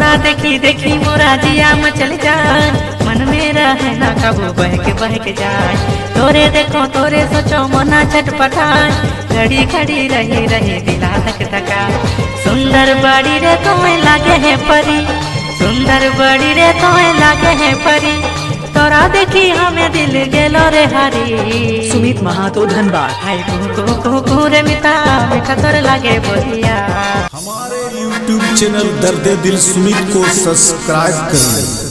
तोरा देखी देखी मोरा जिया मचल जाए मन में रहे ना कबू बहक बहक जाए तोरे देखो तोरे सोचो मना छटपटाए घड़ी घड़ी रही रही दिला धक धका सुंदर बड़ी रे तुम्हें लागे है परी। सुंदर बड़ी रे तुम्हें लागे है परी। तोरा देखी हमें दिल गेलो रे हरी। सुमित महातो धनबाद हाय कुकू कुकू रे मिता मीठा तोर लागे बोलिया YouTube चैनल दर्द दिल सुमित को सब्सक्राइब करें